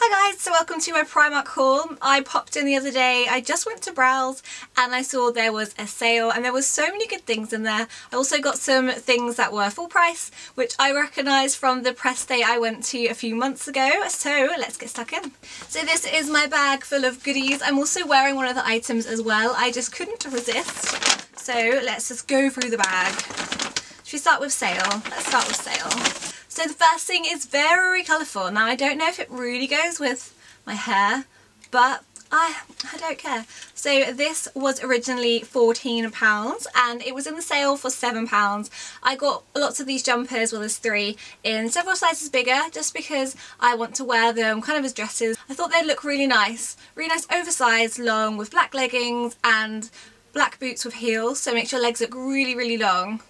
Hi guys, so welcome to my Primark haul. I popped in the other day, I just went to browse and I saw there was a sale and there was so many good things in there. I also got some things that were full price, which I recognise from the press day I went to a few months ago, so let's get stuck in. So this is my bag full of goodies. I'm also wearing one of the items as well, I just couldn't resist. So let's just go through the bag. Should we start with sale? Let's start with sale. So the first thing is very colourful. Now I don't know if it really goes with my hair, but I, I don't care. So this was originally £14 and it was in the sale for £7. I got lots of these jumpers, well there's three, in several sizes bigger just because I want to wear them kind of as dresses. I thought they'd look really nice. Really nice oversized, long, with black leggings and black boots with heels so it makes your legs look really, really long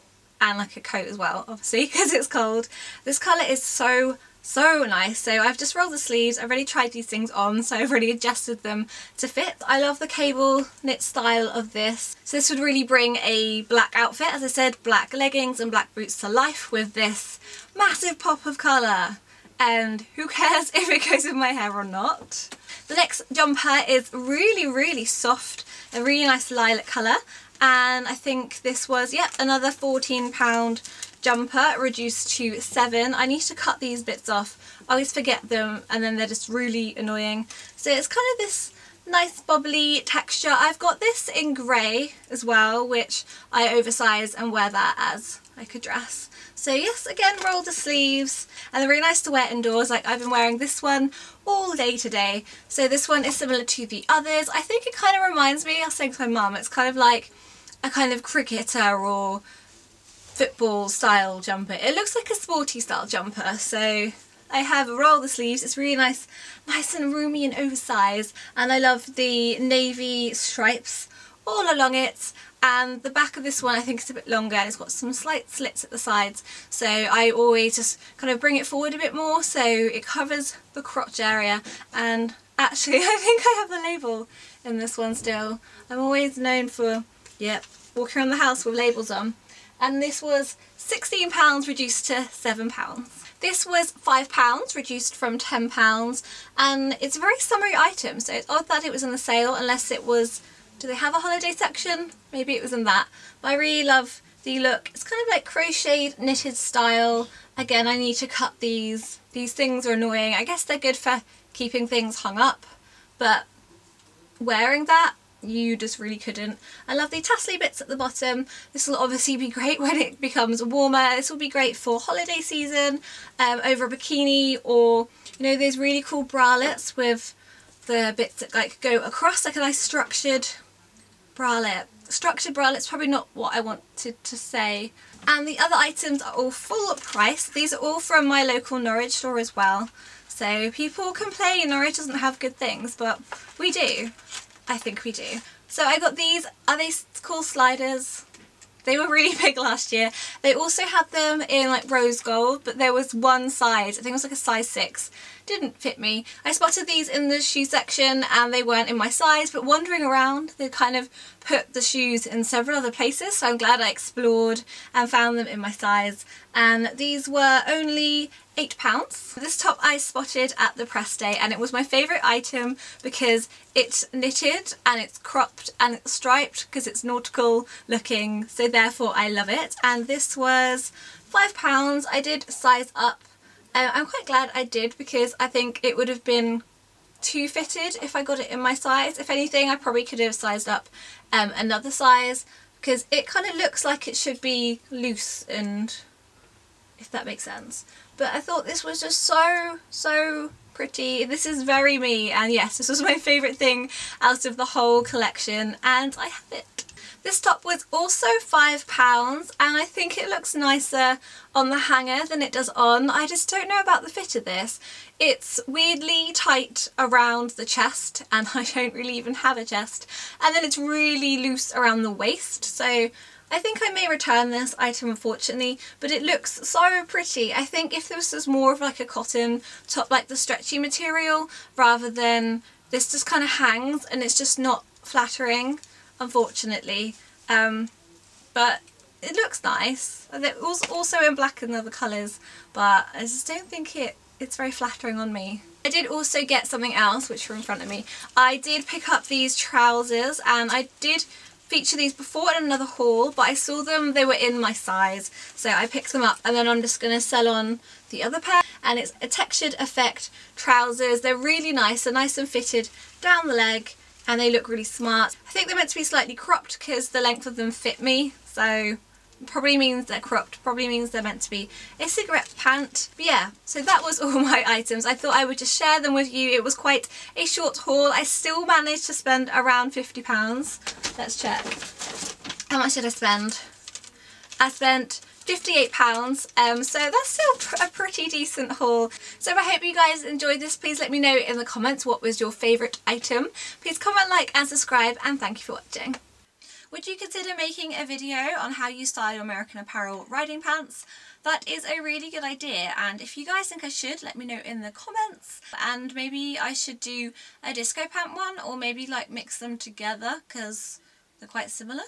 and like a coat as well obviously because it's cold. This colour is so so nice so I've just rolled the sleeves I've already tried these things on so I've already adjusted them to fit. I love the cable knit style of this so this would really bring a black outfit as I said black leggings and black boots to life with this massive pop of colour and who cares if it goes with my hair or not. The next jumper is really really soft a really nice lilac colour. And I think this was yep another 14 pound jumper reduced to seven. I need to cut these bits off. I always forget them and then they're just really annoying. So it's kind of this nice bubbly texture. I've got this in grey as well which I oversize and wear that as like a dress. So yes again roll the sleeves. And they're really nice to wear indoors. Like I've been wearing this one all day today. So this one is similar to the others. I think it kind of reminds me I was saying to my mum it's kind of like a kind of cricketer or football style jumper. It looks like a sporty style jumper so I have a roll the sleeves. It's really nice, nice and roomy and oversized and I love the navy stripes all along it and the back of this one I think is a bit longer and it's got some slight slits at the sides so I always just kind of bring it forward a bit more so it covers the crotch area and actually I think I have the label in this one still. I'm always known for Yep, walking around the house with labels on. And this was £16 reduced to £7. This was £5 reduced from £10 and it's a very summery item so it's odd that it was in the sale unless it was, do they have a holiday section? Maybe it was in that. But I really love the look. It's kind of like crocheted knitted style. Again I need to cut these. These things are annoying. I guess they're good for keeping things hung up but wearing that you just really couldn't. I love the tassely bits at the bottom. This will obviously be great when it becomes warmer. This will be great for holiday season um, over a bikini or you know those really cool bralettes with the bits that like go across like a nice structured bralette. Structured bralettes probably not what I wanted to say. And the other items are all full price. These are all from my local Norwich store as well. So people complain Norwich doesn't have good things, but we do. I think we do. So I got these, are they called sliders? They were really big last year. They also had them in like rose gold, but there was one size, I think it was like a size 6. Didn't fit me. I spotted these in the shoe section and they weren't in my size, but wandering around they kind of put the shoes in several other places, so I'm glad I explored and found them in my size. And these were only £8. This top I spotted at the press day and it was my favourite item because it's knitted and it's cropped and it's striped because it's nautical looking so therefore I love it and this was £5. I did size up. Uh, I'm quite glad I did because I think it would have been too fitted if I got it in my size. If anything I probably could have sized up um, another size because it kind of looks like it should be loose and if that makes sense. But I thought this was just so, so pretty. This is very me and yes, this was my favourite thing out of the whole collection and I have it. This top was also £5 and I think it looks nicer on the hanger than it does on. I just don't know about the fit of this. It's weirdly tight around the chest and I don't really even have a chest and then it's really loose around the waist so I think I may return this item unfortunately, but it looks so pretty. I think if this was more of like a cotton top, like the stretchy material, rather than this just kind of hangs and it's just not flattering, unfortunately. Um, but it looks nice. And it was also in black and other colours, but I just don't think it it's very flattering on me. I did also get something else, which were in front of me. I did pick up these trousers and I did feature these before in another haul, but I saw them, they were in my size, so I picked them up and then I'm just going to sell on the other pair. And it's a textured effect trousers. They're really nice, they're nice and fitted down the leg and they look really smart. I think they're meant to be slightly cropped because the length of them fit me, so probably means they're cropped, probably means they're meant to be a cigarette pant. But yeah, so that was all my items. I thought I would just share them with you. It was quite a short haul. I still managed to spend around £50. Let's check. How much did I spend? I spent £58 um, so that's still a pretty decent haul. So I hope you guys enjoyed this. Please let me know in the comments what was your favourite item. Please comment, like and subscribe and thank you for watching. Would you consider making a video on how you style your American Apparel riding pants? That is a really good idea and if you guys think I should let me know in the comments and maybe I should do a disco pant one or maybe like mix them together because they're quite similar.